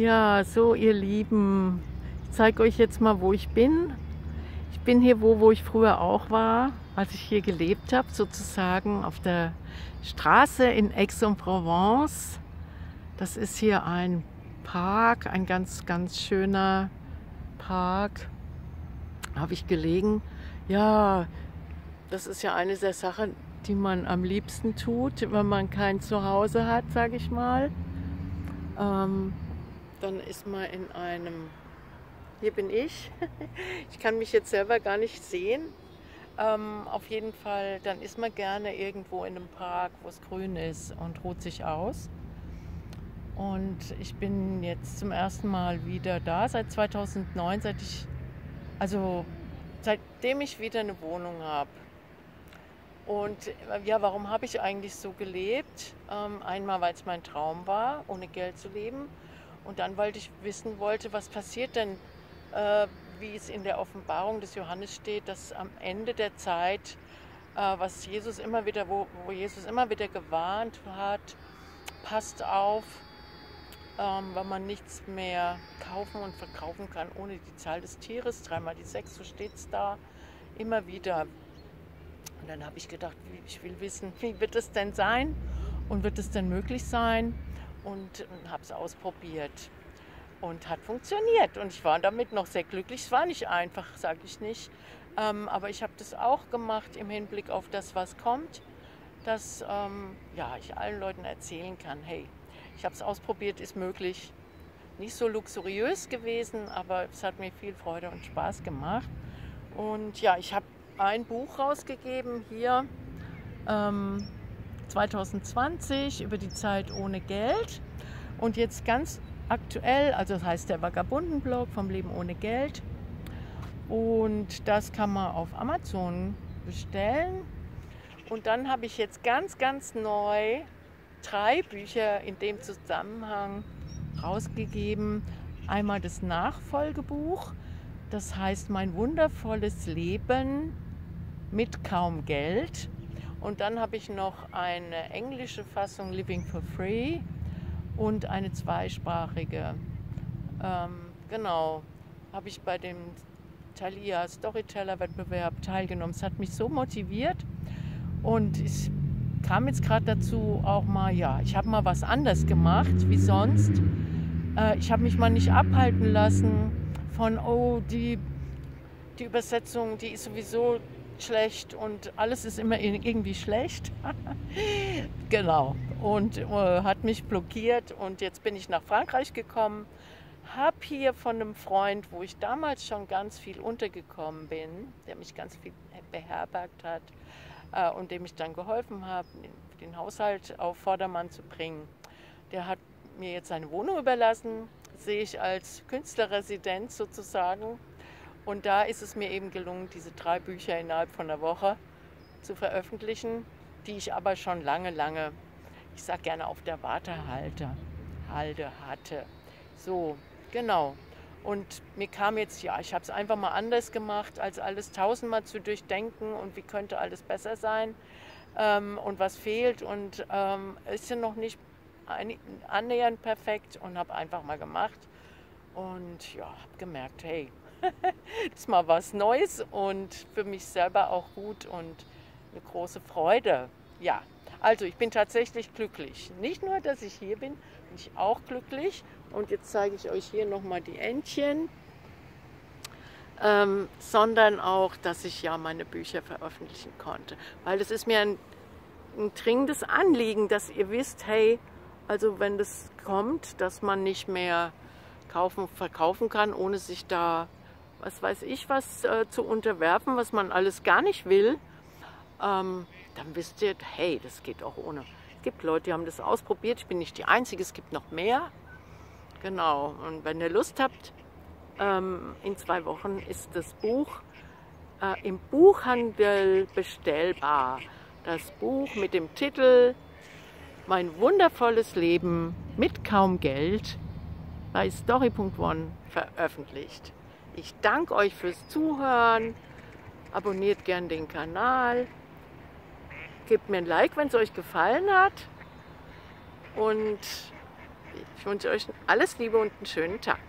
Ja, so ihr Lieben, ich zeige euch jetzt mal, wo ich bin. Ich bin hier wo, wo ich früher auch war, als ich hier gelebt habe, sozusagen auf der Straße in Aix-en-Provence. Das ist hier ein Park, ein ganz, ganz schöner Park. Habe ich gelegen. Ja, das ist ja eine der Sachen, die man am liebsten tut, wenn man kein Zuhause hat, sage ich mal. Ähm, dann ist man in einem, hier bin ich, ich kann mich jetzt selber gar nicht sehen. Ähm, auf jeden Fall, dann ist man gerne irgendwo in einem Park, wo es grün ist und ruht sich aus. Und ich bin jetzt zum ersten Mal wieder da, seit 2009, seit ich, also seitdem ich wieder eine Wohnung habe. Und ja, warum habe ich eigentlich so gelebt? Ähm, einmal, weil es mein Traum war, ohne Geld zu leben. Und dann, weil ich wissen wollte, was passiert denn, äh, wie es in der Offenbarung des Johannes steht, dass am Ende der Zeit, äh, was Jesus immer wieder, wo, wo, Jesus immer wieder gewarnt hat, passt auf, ähm, weil man nichts mehr kaufen und verkaufen kann ohne die Zahl des Tieres, dreimal die sechs, so steht es da, immer wieder. Und dann habe ich gedacht, ich will wissen, wie wird es denn sein und wird es denn möglich sein? Und, und habe es ausprobiert und hat funktioniert. Und ich war damit noch sehr glücklich. Es war nicht einfach, sage ich nicht. Ähm, aber ich habe das auch gemacht im Hinblick auf das, was kommt, dass ähm, ja, ich allen Leuten erzählen kann, hey, ich habe es ausprobiert, ist möglich. Nicht so luxuriös gewesen, aber es hat mir viel Freude und Spaß gemacht. Und ja, ich habe ein Buch rausgegeben hier. Ähm, 2020 über die Zeit ohne Geld. Und jetzt ganz aktuell, also das heißt der Vagabundenblog vom Leben ohne Geld. Und das kann man auf Amazon bestellen. Und dann habe ich jetzt ganz, ganz neu drei Bücher in dem Zusammenhang rausgegeben. Einmal das Nachfolgebuch, das heißt Mein wundervolles Leben mit kaum Geld. Und dann habe ich noch eine englische Fassung Living for Free und eine zweisprachige. Ähm, genau, habe ich bei dem Thalia Storyteller Wettbewerb teilgenommen. Es hat mich so motiviert und ich kam jetzt gerade dazu auch mal, ja, ich habe mal was anders gemacht wie sonst. Äh, ich habe mich mal nicht abhalten lassen von, oh, die, die Übersetzung, die ist sowieso schlecht und alles ist immer irgendwie schlecht. genau. Und äh, hat mich blockiert und jetzt bin ich nach Frankreich gekommen. Habe hier von einem Freund, wo ich damals schon ganz viel untergekommen bin, der mich ganz viel beherbergt hat äh, und dem ich dann geholfen habe, den Haushalt auf Vordermann zu bringen. Der hat mir jetzt seine Wohnung überlassen, sehe ich als Künstlerresidenz sozusagen und da ist es mir eben gelungen, diese drei Bücher innerhalb von einer Woche zu veröffentlichen, die ich aber schon lange, lange, ich sage gerne auf der Wartehalte Halde hatte. So, genau. Und mir kam jetzt, ja, ich habe es einfach mal anders gemacht, als alles tausendmal zu durchdenken und wie könnte alles besser sein ähm, und was fehlt und ähm, ist ja noch nicht annähernd perfekt und habe einfach mal gemacht und ja, habe gemerkt, hey, das ist mal was Neues und für mich selber auch gut und eine große Freude. Ja, also ich bin tatsächlich glücklich. Nicht nur, dass ich hier bin, bin ich auch glücklich. Und jetzt zeige ich euch hier nochmal die Entchen. Ähm, sondern auch, dass ich ja meine Bücher veröffentlichen konnte. Weil es ist mir ein, ein dringendes Anliegen, dass ihr wisst, hey, also wenn das kommt, dass man nicht mehr kaufen, verkaufen kann, ohne sich da was weiß ich was äh, zu unterwerfen, was man alles gar nicht will, ähm, dann wisst ihr, hey, das geht auch ohne. Es gibt Leute, die haben das ausprobiert. Ich bin nicht die Einzige, es gibt noch mehr. Genau, und wenn ihr Lust habt, ähm, in zwei Wochen ist das Buch äh, im Buchhandel bestellbar. Das Buch mit dem Titel Mein wundervolles Leben mit kaum Geld bei Story.one veröffentlicht. Ich danke euch fürs Zuhören. Abonniert gern den Kanal. Gebt mir ein Like, wenn es euch gefallen hat. Und Ich wünsche euch alles Liebe und einen schönen Tag.